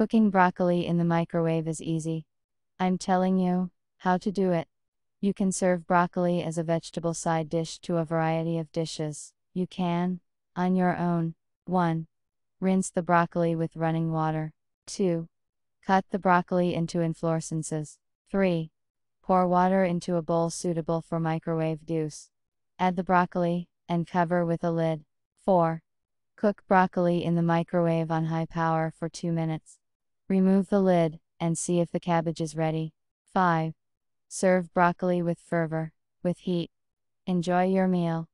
Cooking broccoli in the microwave is easy. I'm telling you how to do it. You can serve broccoli as a vegetable side dish to a variety of dishes. You can, on your own. 1. Rinse the broccoli with running water. 2. Cut the broccoli into inflorescences. 3. Pour water into a bowl suitable for microwave use. Add the broccoli, and cover with a lid. 4. Cook broccoli in the microwave on high power for 2 minutes. Remove the lid, and see if the cabbage is ready. 5. Serve broccoli with fervor, with heat. Enjoy your meal.